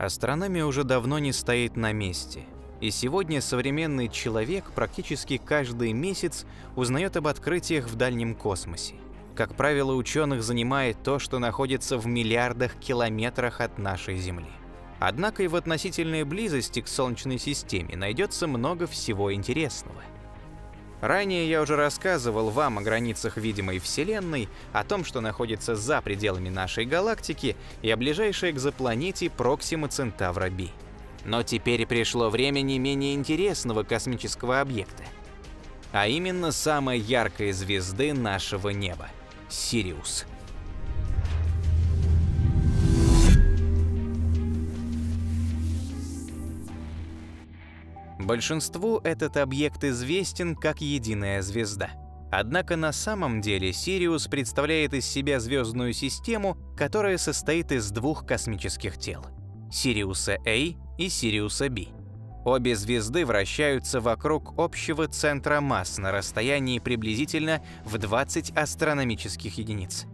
Астрономия уже давно не стоит на месте. И сегодня современный человек практически каждый месяц узнает об открытиях в дальнем космосе. Как правило, ученых занимает то, что находится в миллиардах километрах от нашей Земли. Однако и в относительной близости к Солнечной системе найдется много всего интересного. Ранее я уже рассказывал вам о границах видимой Вселенной, о том, что находится за пределами нашей галактики и о ближайшей экзопланете Проксима Центавра b. Но теперь пришло время не менее интересного космического объекта, а именно самой яркой звезды нашего неба – Сириус. Большинству этот объект известен как единая звезда. Однако на самом деле Сириус представляет из себя звездную систему, которая состоит из двух космических тел – Сириуса А и Сириуса Б. Обе звезды вращаются вокруг общего центра масс на расстоянии приблизительно в 20 астрономических единиц.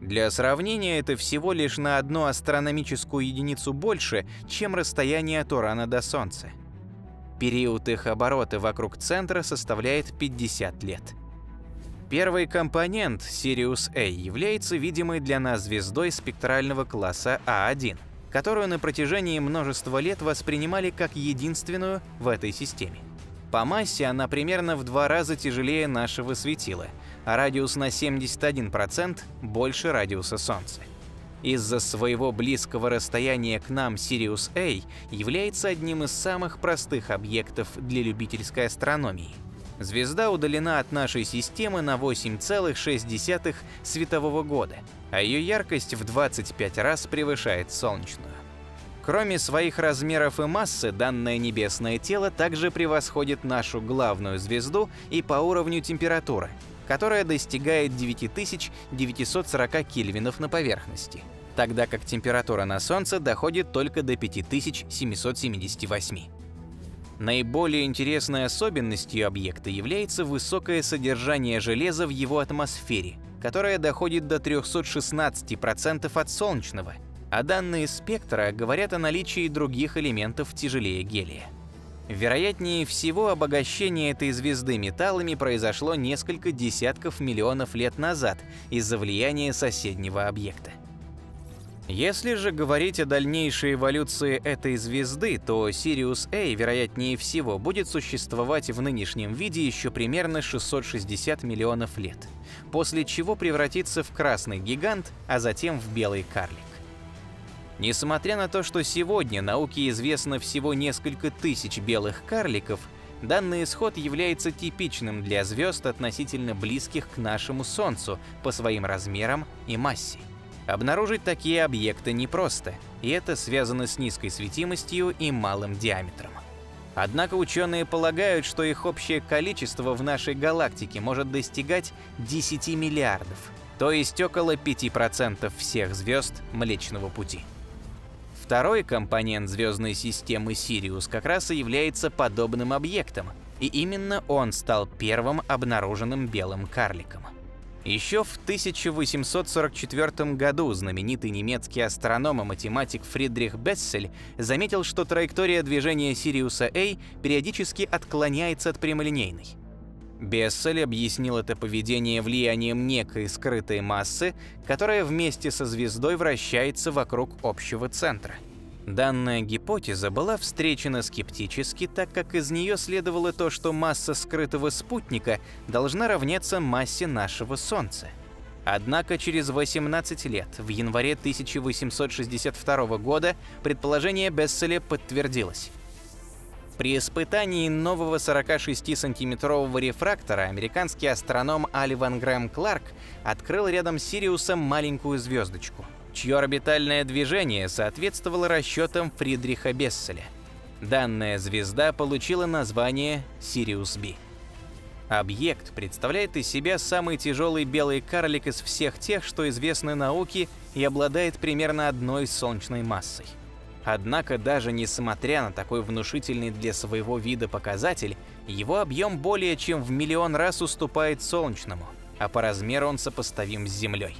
Для сравнения, это всего лишь на одну астрономическую единицу больше, чем расстояние от Урана до Солнца. Период их оборота вокруг центра составляет 50 лет. Первый компонент, Сириус А, является видимой для нас звездой спектрального класса А1, которую на протяжении множества лет воспринимали как единственную в этой системе. По массе она примерно в два раза тяжелее нашего светила, а радиус на 71% больше радиуса Солнца. Из-за своего близкого расстояния к нам Сириус А является одним из самых простых объектов для любительской астрономии. Звезда удалена от нашей системы на 8,6 светового года, а ее яркость в 25 раз превышает солнечную. Кроме своих размеров и массы, данное небесное тело также превосходит нашу главную звезду и по уровню температуры – которая достигает 9940 кельвинов на поверхности, тогда как температура на Солнце доходит только до 5778. Наиболее интересной особенностью объекта является высокое содержание железа в его атмосфере, которое доходит до 316% от солнечного, а данные спектра говорят о наличии других элементов тяжелее гелия. Вероятнее всего, обогащение этой звезды металлами произошло несколько десятков миллионов лет назад из-за влияния соседнего объекта. Если же говорить о дальнейшей эволюции этой звезды, то Сириус А, вероятнее всего, будет существовать в нынешнем виде еще примерно 660 миллионов лет, после чего превратится в красный гигант, а затем в белый карлик. Несмотря на то, что сегодня науке известно всего несколько тысяч белых карликов, данный исход является типичным для звезд относительно близких к нашему Солнцу по своим размерам и массе. Обнаружить такие объекты непросто, и это связано с низкой светимостью и малым диаметром. Однако ученые полагают, что их общее количество в нашей галактике может достигать 10 миллиардов, то есть около 5% всех звезд Млечного Пути. Второй компонент звездной системы Сириус как раз и является подобным объектом, и именно он стал первым обнаруженным белым карликом. Еще в 1844 году знаменитый немецкий астроном и математик Фридрих Бессель заметил, что траектория движения Сириуса А периодически отклоняется от прямолинейной. Бессель объяснил это поведение влиянием некой скрытой массы, которая вместе со звездой вращается вокруг общего центра. Данная гипотеза была встречена скептически, так как из нее следовало то, что масса скрытого спутника должна равняться массе нашего Солнца. Однако через 18 лет, в январе 1862 года, предположение Бесселя подтвердилось. При испытании нового 46-сантиметрового рефрактора американский астроном Аливан Грэм Кларк открыл рядом с Сириусом маленькую звездочку, чье орбитальное движение соответствовало расчетам Фридриха Бесселя. Данная звезда получила название Сириус B. Объект представляет из себя самый тяжелый белый карлик из всех тех, что известны науке и обладает примерно одной солнечной массой. Однако даже несмотря на такой внушительный для своего вида показатель, его объем более чем в миллион раз уступает солнечному, а по размеру он сопоставим с Землей.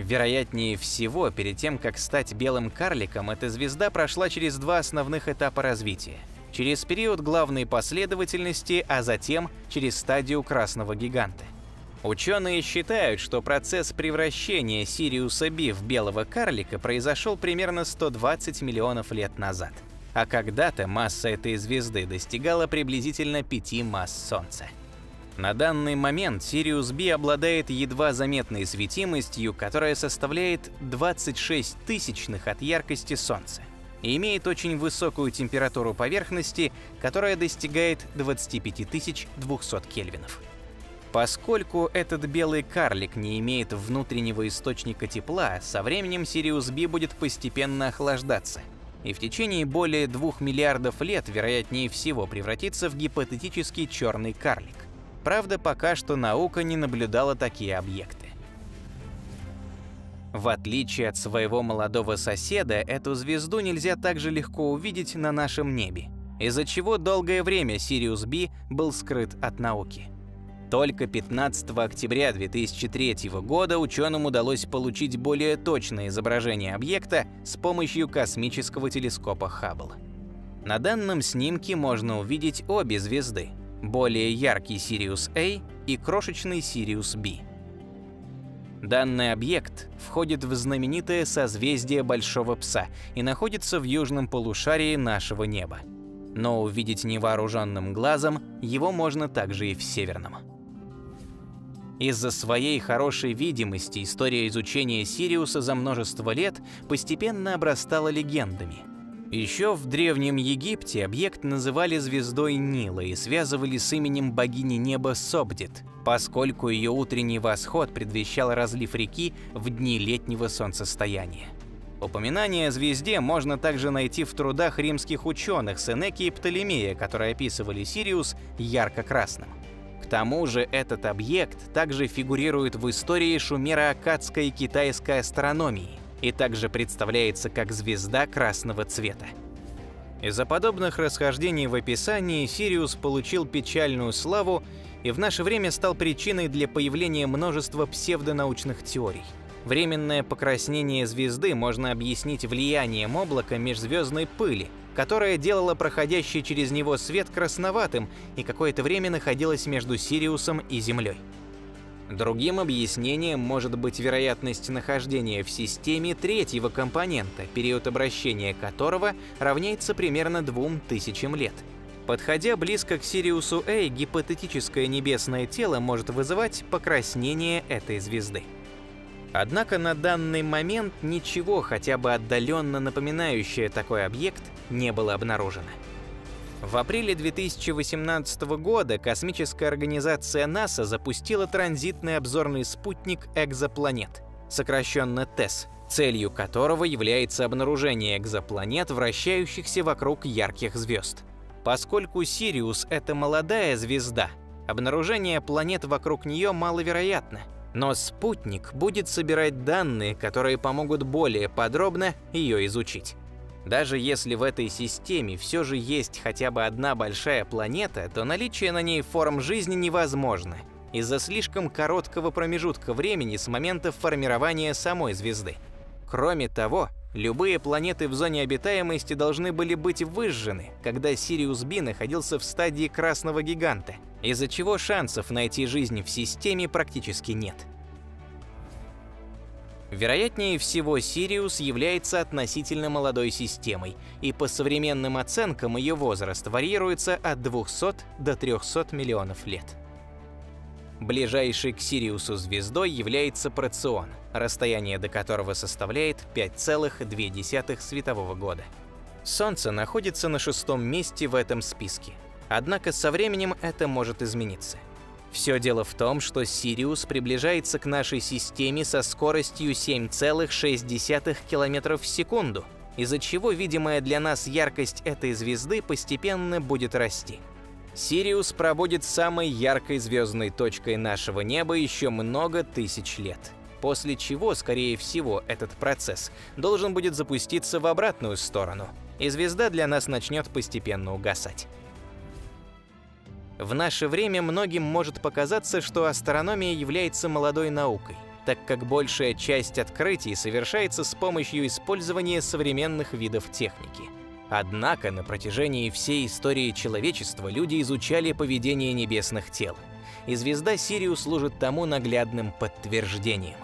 Вероятнее всего, перед тем, как стать белым карликом, эта звезда прошла через два основных этапа развития. Через период главной последовательности, а затем через стадию красного гиганта. Ученые считают, что процесс превращения Сириуса B в белого карлика произошел примерно 120 миллионов лет назад. А когда-то масса этой звезды достигала приблизительно 5 масс Солнца. На данный момент Сириус B обладает едва заметной светимостью, которая составляет 26 тысячных от яркости Солнца и имеет очень высокую температуру поверхности, которая достигает 25 200 кельвинов. Поскольку этот белый карлик не имеет внутреннего источника тепла, со временем Сириус B будет постепенно охлаждаться, и в течение более 2 миллиардов лет, вероятнее всего, превратиться в гипотетический черный карлик. Правда, пока что наука не наблюдала такие объекты. В отличие от своего молодого соседа, эту звезду нельзя так же легко увидеть на нашем небе, из-за чего долгое время Сириус B был скрыт от науки. Только 15 октября 2003 года ученым удалось получить более точное изображение объекта с помощью космического телескопа Хаббл. На данном снимке можно увидеть обе звезды более яркий Сириус A и крошечный Сириус B. Данный объект входит в знаменитое созвездие Большого Пса и находится в южном полушарии нашего неба. Но увидеть невооруженным глазом его можно также и в северном. Из-за своей хорошей видимости история изучения Сириуса за множество лет постепенно обрастала легендами – еще в Древнем Египте объект называли звездой Нила и связывали с именем богини неба Собдит, поскольку ее утренний восход предвещал разлив реки в дни летнего солнцестояния. Упоминание о звезде можно также найти в трудах римских ученых Сенеки и Птолемея, которые описывали Сириус ярко-красным. К тому же этот объект также фигурирует в истории шумеро-аккадской китайской астрономии и также представляется как звезда красного цвета. Из-за подобных расхождений в описании Сириус получил печальную славу и в наше время стал причиной для появления множества псевдонаучных теорий. Временное покраснение звезды можно объяснить влиянием облака межзвездной пыли, которое делало проходящий через него свет красноватым и какое-то время находилось между Сириусом и Землей. Другим объяснением может быть вероятность нахождения в системе третьего компонента, период обращения которого равняется примерно двум тысячам лет. Подходя близко к Сириусу А, гипотетическое небесное тело может вызывать покраснение этой звезды. Однако на данный момент ничего хотя бы отдаленно напоминающее такой объект не было обнаружено. В апреле 2018 года космическая организация НАСА запустила транзитный обзорный спутник экзопланет, сокращенно ТЭС, целью которого является обнаружение экзопланет, вращающихся вокруг ярких звезд. Поскольку Сириус — это молодая звезда, обнаружение планет вокруг нее маловероятно, но спутник будет собирать данные, которые помогут более подробно ее изучить. Даже если в этой системе все же есть хотя бы одна большая планета, то наличие на ней форм жизни невозможно из-за слишком короткого промежутка времени с момента формирования самой звезды. Кроме того, любые планеты в зоне обитаемости должны были быть выжжены, когда Сириус Би находился в стадии красного гиганта, из-за чего шансов найти жизнь в системе практически нет. Вероятнее всего, Сириус является относительно молодой системой, и по современным оценкам ее возраст варьируется от 200 до 300 миллионов лет. Ближайшей к Сириусу звездой является Процион, расстояние до которого составляет 5,2 светового года. Солнце находится на шестом месте в этом списке, однако со временем это может измениться. Все дело в том, что Сириус приближается к нашей системе со скоростью 7,6 км в секунду, из-за чего видимая для нас яркость этой звезды постепенно будет расти. Сириус пробудет самой яркой звездной точкой нашего неба еще много тысяч лет. После чего, скорее всего, этот процесс должен будет запуститься в обратную сторону, и звезда для нас начнет постепенно угасать. В наше время многим может показаться, что астрономия является молодой наукой, так как большая часть открытий совершается с помощью использования современных видов техники. Однако на протяжении всей истории человечества люди изучали поведение небесных тел, и звезда Сириус служит тому наглядным подтверждением.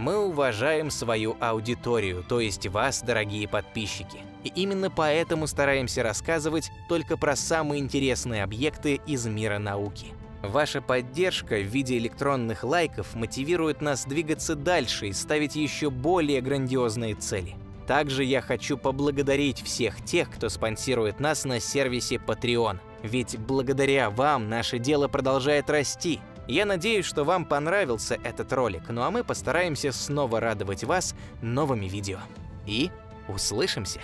Мы уважаем свою аудиторию, то есть вас, дорогие подписчики. И именно поэтому стараемся рассказывать только про самые интересные объекты из мира науки. Ваша поддержка в виде электронных лайков мотивирует нас двигаться дальше и ставить еще более грандиозные цели. Также я хочу поблагодарить всех тех, кто спонсирует нас на сервисе Patreon. Ведь благодаря вам наше дело продолжает расти. Я надеюсь, что вам понравился этот ролик, ну а мы постараемся снова радовать вас новыми видео. И услышимся!